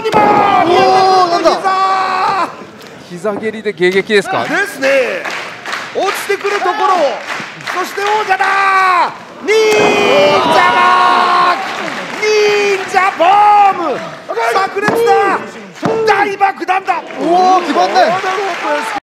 にも膝蹴りで迎撃ですか？ですね。落ちてくるところをそして王者だ！忍者だ忍者ボーム！炸裂だ！大爆弾だ！おお決まんない。